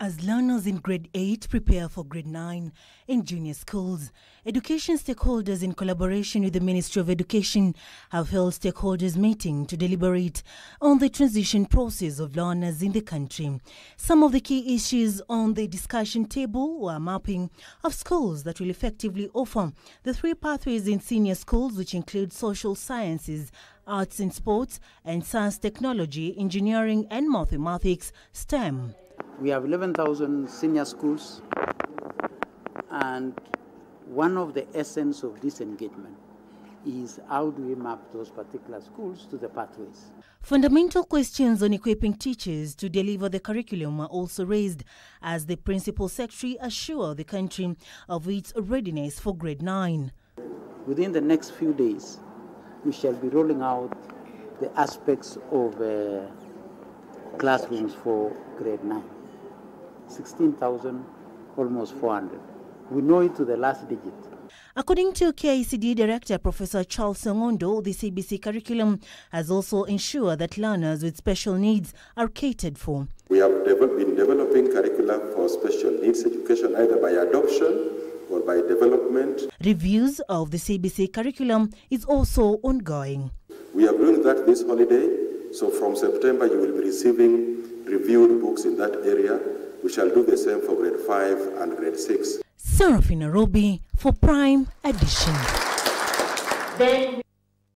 As learners in grade 8 prepare for grade 9 in junior schools, education stakeholders in collaboration with the Ministry of Education have held stakeholders meeting to deliberate on the transition process of learners in the country. Some of the key issues on the discussion table were mapping of schools that will effectively offer the three pathways in senior schools which include social sciences, arts and sports, and science technology, engineering and mathematics, STEM. We have 11,000 senior schools, and one of the essence of this engagement is how do we map those particular schools to the pathways. Fundamental questions on equipping teachers to deliver the curriculum are also raised as the Principal Secretary assured the country of its readiness for grade 9. Within the next few days, we shall be rolling out the aspects of uh, classrooms for grade 9. 16,000, almost 400. We know it to the last digit. According to KICD Director Professor Charles Ong'ondo, the CBC curriculum has also ensured that learners with special needs are catered for. We have been developing curricula for special needs education either by adoption or by development. Reviews of the CBC curriculum is also ongoing. We are doing that this holiday, so from September you will be receiving reviewed books in that area. We shall do the same for grade 5 and grade 6. Serafina Robi for Prime Edition. Then